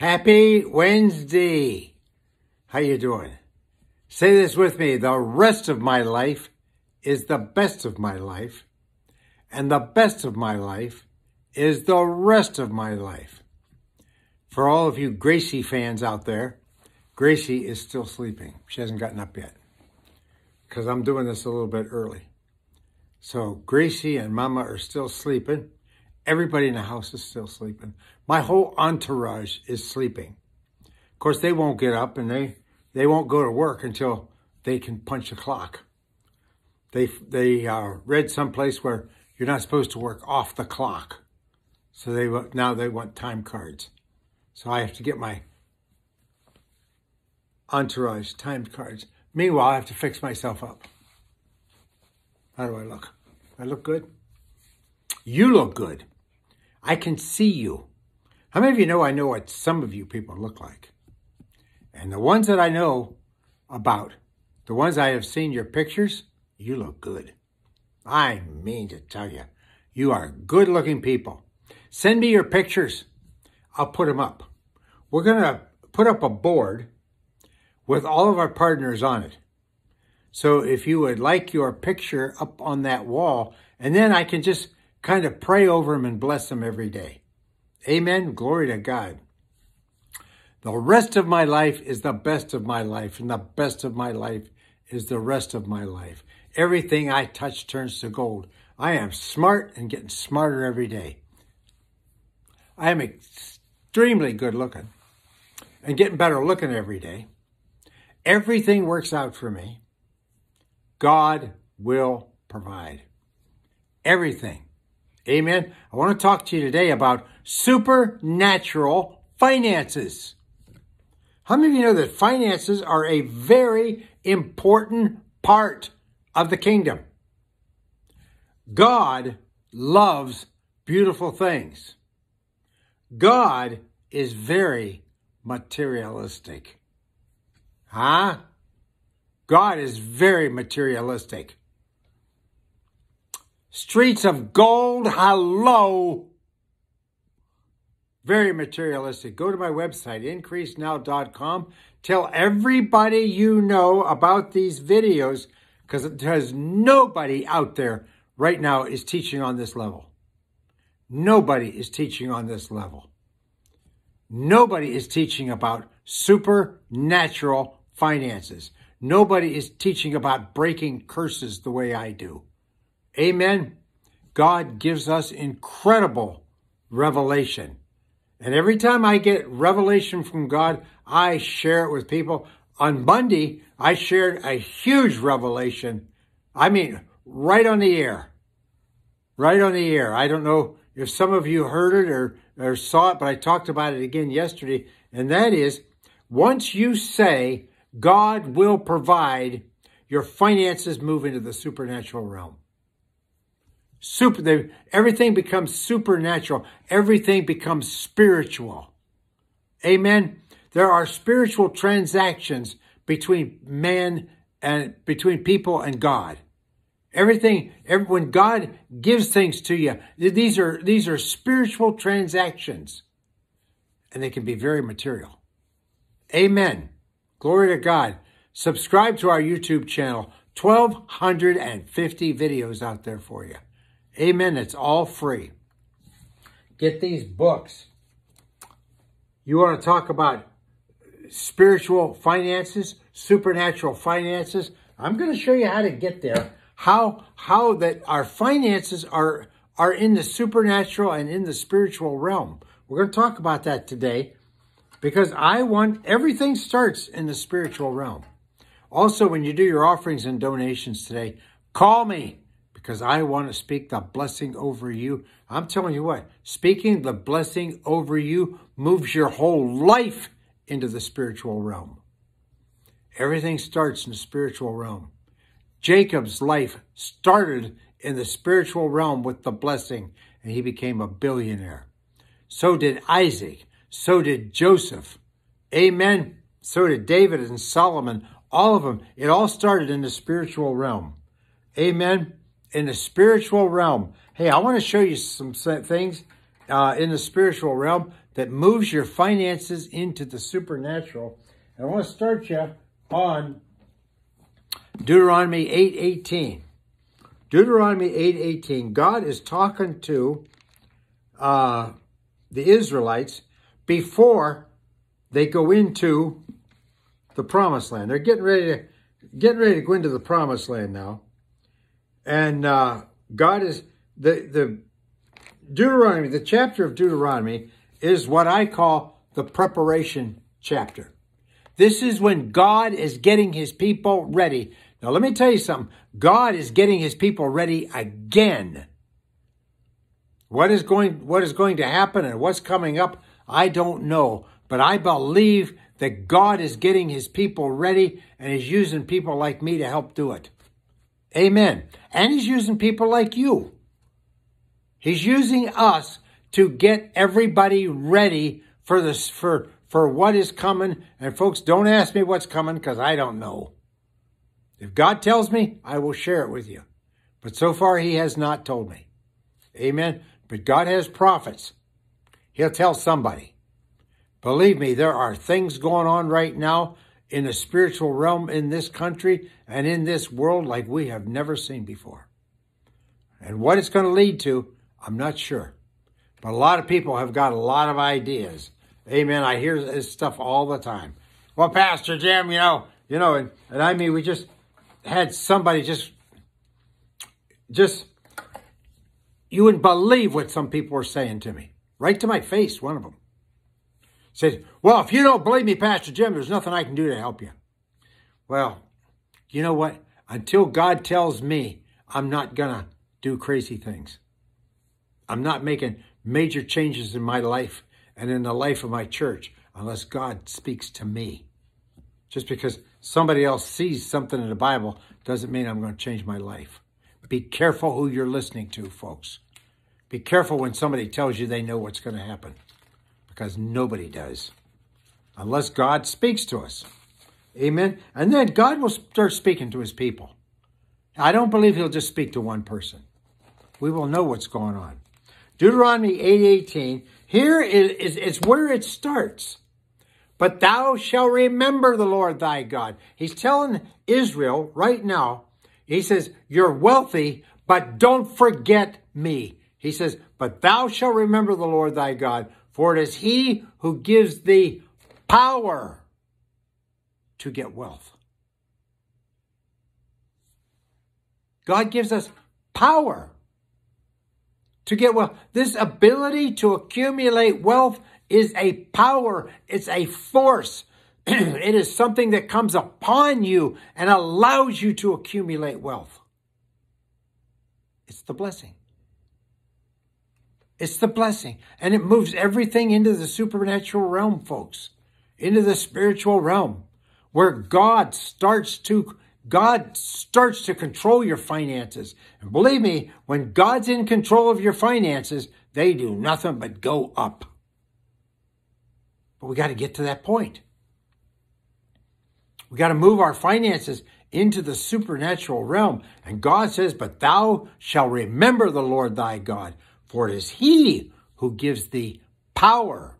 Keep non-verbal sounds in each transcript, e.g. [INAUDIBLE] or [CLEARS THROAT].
Happy Wednesday. How you doing? Say this with me. The rest of my life is the best of my life. And the best of my life is the rest of my life. For all of you Gracie fans out there, Gracie is still sleeping. She hasn't gotten up yet because I'm doing this a little bit early. So Gracie and Mama are still sleeping. Everybody in the house is still sleeping. My whole entourage is sleeping. Of course, they won't get up and they, they won't go to work until they can punch a clock. They, they uh, read someplace where you're not supposed to work off the clock. So they now they want time cards. So I have to get my entourage time cards. Meanwhile, I have to fix myself up. How do I look? I look good? You look good. I can see you. How many of you know I know what some of you people look like? And the ones that I know about, the ones I have seen your pictures, you look good. I mean to tell you, you are good looking people. Send me your pictures. I'll put them up. We're going to put up a board with all of our partners on it. So if you would like your picture up on that wall, and then I can just kind of pray over them and bless them every day. Amen. Glory to God. The rest of my life is the best of my life, and the best of my life is the rest of my life. Everything I touch turns to gold. I am smart and getting smarter every day. I am extremely good looking and getting better looking every day. Everything works out for me. God will provide. Everything. Amen. I want to talk to you today about supernatural finances. How many of you know that finances are a very important part of the kingdom? God loves beautiful things. God is very materialistic. Huh? God is very materialistic. Streets of gold, hello. Very materialistic. Go to my website, increasenow.com. Tell everybody you know about these videos because there's nobody out there right now is teaching on this level. Nobody is teaching on this level. Nobody is teaching about supernatural finances. Nobody is teaching about breaking curses the way I do. Amen. God gives us incredible revelation. And every time I get revelation from God, I share it with people. On Monday, I shared a huge revelation. I mean, right on the air. Right on the air. I don't know if some of you heard it or, or saw it, but I talked about it again yesterday. And that is, once you say, God will provide, your finances move into the supernatural realm. Super, they, everything becomes supernatural. Everything becomes spiritual. Amen. There are spiritual transactions between man and between people and God. Everything, every, when God gives things to you, these are, these are spiritual transactions and they can be very material. Amen. Glory to God. Subscribe to our YouTube channel. 1,250 videos out there for you. Amen. It's all free. Get these books. You want to talk about spiritual finances, supernatural finances? I'm going to show you how to get there. How how that our finances are are in the supernatural and in the spiritual realm. We're going to talk about that today because I want everything starts in the spiritual realm. Also, when you do your offerings and donations today, call me because I want to speak the blessing over you. I'm telling you what, speaking the blessing over you moves your whole life into the spiritual realm. Everything starts in the spiritual realm. Jacob's life started in the spiritual realm with the blessing, and he became a billionaire. So did Isaac. So did Joseph. Amen. So did David and Solomon. All of them. It all started in the spiritual realm. Amen in the spiritual realm. Hey, I want to show you some things uh, in the spiritual realm that moves your finances into the supernatural. And I want to start you on Deuteronomy 8.18. Deuteronomy 8.18, God is talking to uh, the Israelites before they go into the promised land. They're getting ready to getting ready to go into the promised land now. And uh, God is the the Deuteronomy, the chapter of Deuteronomy is what I call the preparation chapter. This is when God is getting his people ready. Now, let me tell you something. God is getting his people ready again. What is going, what is going to happen and what's coming up, I don't know. But I believe that God is getting his people ready and is using people like me to help do it. Amen. And he's using people like you. He's using us to get everybody ready for this for for what is coming. And folks, don't ask me what's coming because I don't know. If God tells me, I will share it with you. But so far, He has not told me. Amen. But God has prophets. He'll tell somebody. Believe me, there are things going on right now in a spiritual realm in this country and in this world like we have never seen before. And what it's going to lead to, I'm not sure. But a lot of people have got a lot of ideas. Amen. I hear this stuff all the time. Well, Pastor Jim, you know, you know, and, and I mean, we just had somebody just, just, you wouldn't believe what some people were saying to me. Right to my face, one of them. Said, well, if you don't believe me, Pastor Jim, there's nothing I can do to help you. Well, you know what? Until God tells me, I'm not going to do crazy things. I'm not making major changes in my life and in the life of my church unless God speaks to me. Just because somebody else sees something in the Bible doesn't mean I'm going to change my life. Be careful who you're listening to, folks. Be careful when somebody tells you they know what's going to happen because nobody does unless God speaks to us. Amen. And then God will start speaking to his people. I don't believe he'll just speak to one person. We will know what's going on. Deuteronomy 8.18, here is, is, is where it starts. But thou shalt remember the Lord thy God. He's telling Israel right now, he says, you're wealthy, but don't forget me. He says, but thou shalt remember the Lord thy God, for it is he who gives thee power to get wealth. God gives us power to get wealth. This ability to accumulate wealth is a power, it's a force. [CLEARS THROAT] it is something that comes upon you and allows you to accumulate wealth. It's the blessing. It's the blessing. And it moves everything into the supernatural realm, folks, into the spiritual realm, where God starts to God starts to control your finances. And believe me, when God's in control of your finances, they do nothing but go up. But we got to get to that point. We got to move our finances into the supernatural realm. And God says, But thou shalt remember the Lord thy God, for it is he who gives thee power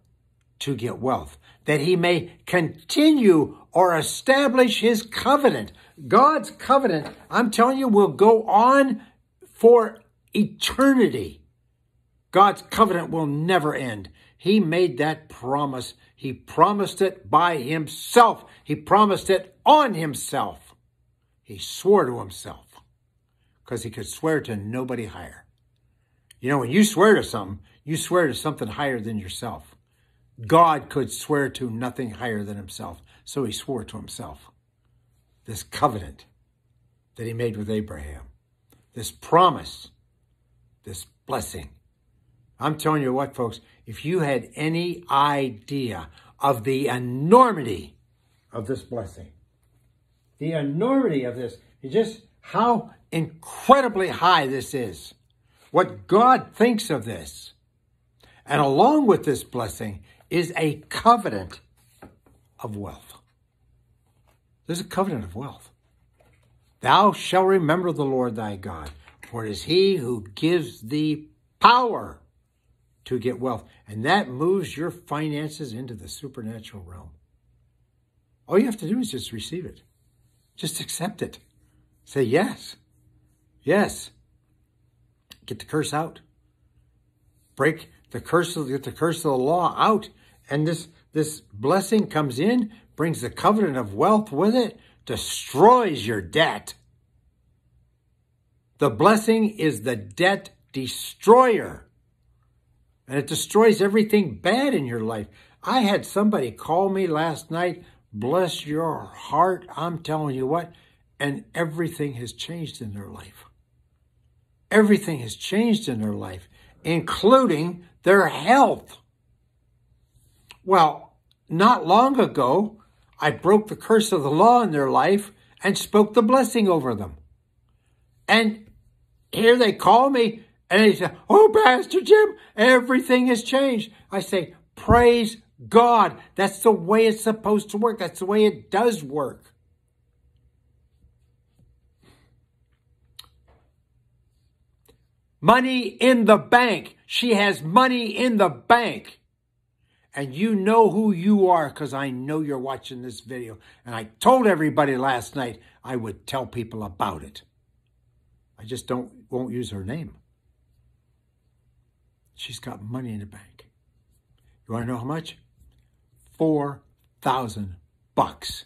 to get wealth, that he may continue or establish his covenant. God's covenant, I'm telling you, will go on for eternity. God's covenant will never end. He made that promise. He promised it by himself. He promised it on himself. He swore to himself because he could swear to nobody higher. You know, when you swear to something, you swear to something higher than yourself. God could swear to nothing higher than himself, so he swore to himself. This covenant that he made with Abraham, this promise, this blessing. I'm telling you what, folks, if you had any idea of the enormity of this blessing, the enormity of this, just how incredibly high this is, what God thinks of this. And along with this blessing is a covenant of wealth. There's a covenant of wealth. Thou shalt remember the Lord thy God, for it is he who gives thee power to get wealth. And that moves your finances into the supernatural realm. All you have to do is just receive it. Just accept it. Say yes. Yes. Get the curse out. Break the curse of get the curse of the law out. And this this blessing comes in, brings the covenant of wealth with it, destroys your debt. The blessing is the debt destroyer. And it destroys everything bad in your life. I had somebody call me last night, bless your heart, I'm telling you what, and everything has changed in their life. Everything has changed in their life, including their health. Well, not long ago, I broke the curse of the law in their life and spoke the blessing over them. And here they call me and they say, Oh, Pastor Jim, everything has changed. I say, Praise God. That's the way it's supposed to work. That's the way it does work. Money in the bank. She has money in the bank. And you know who you are because I know you're watching this video. And I told everybody last night I would tell people about it. I just don't won't use her name. She's got money in the bank. You want to know how much? 4,000 bucks.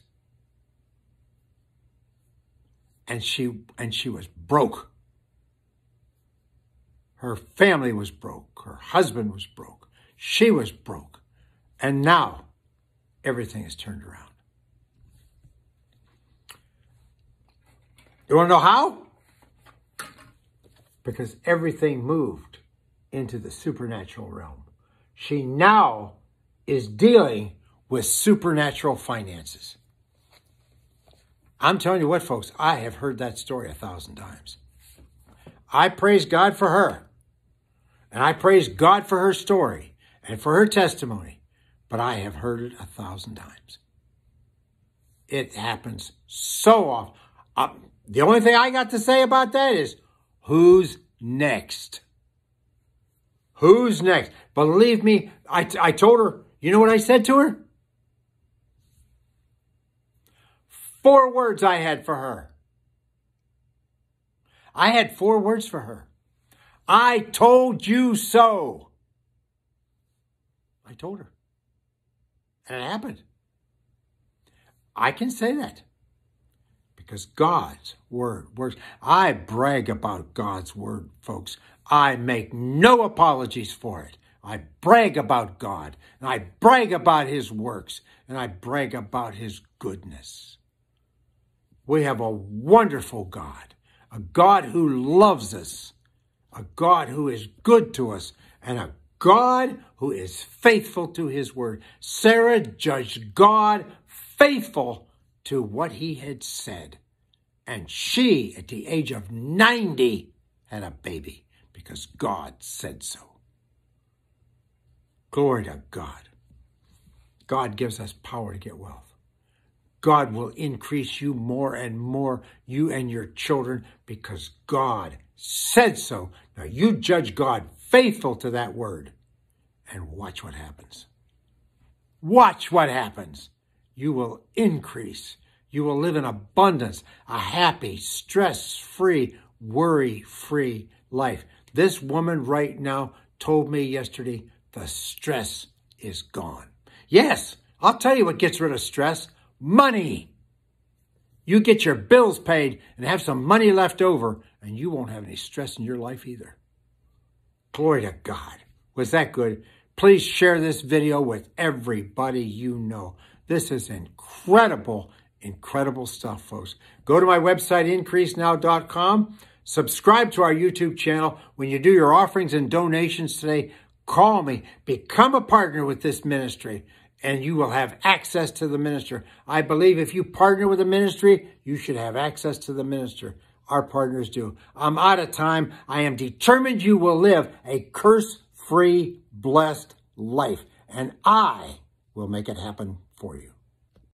And she and she was broke. Her family was broke. Her husband was broke. She was broke. And now everything is turned around. You want to know how? Because everything moved into the supernatural realm. She now is dealing with supernatural finances. I'm telling you what, folks, I have heard that story a thousand times. I praise God for her. And I praise God for her story and for her testimony. But I have heard it a thousand times. It happens so often. Uh, the only thing I got to say about that is who's next? Who's next? Believe me, I, I told her, you know what I said to her? Four words I had for her. I had four words for her. I told you so. I told her. And it happened. I can say that because God's word works. I brag about God's word, folks. I make no apologies for it. I brag about God, and I brag about his works, and I brag about his goodness. We have a wonderful God, a God who loves us, a God who is good to us, and a God who is faithful to his word. Sarah judged God faithful to what he had said. And she, at the age of 90, had a baby because God said so. Glory to God. God gives us power to get wealth. God will increase you more and more, you and your children, because God said so. Now you judge God faithful to that word and watch what happens. Watch what happens. You will increase. You will live in abundance, a happy, stress free, worry free life. This woman right now told me yesterday the stress is gone. Yes, I'll tell you what gets rid of stress money. You get your bills paid and have some money left over, and you won't have any stress in your life either. Glory to God. Was that good? Please share this video with everybody you know. This is incredible, incredible stuff, folks. Go to my website, increasenow.com. Subscribe to our YouTube channel. When you do your offerings and donations today, call me. Become a partner with this ministry, and you will have access to the minister. I believe if you partner with a ministry, you should have access to the minister. Our partners do. I'm out of time. I am determined you will live a curse-free, blessed life, and I will make it happen for you.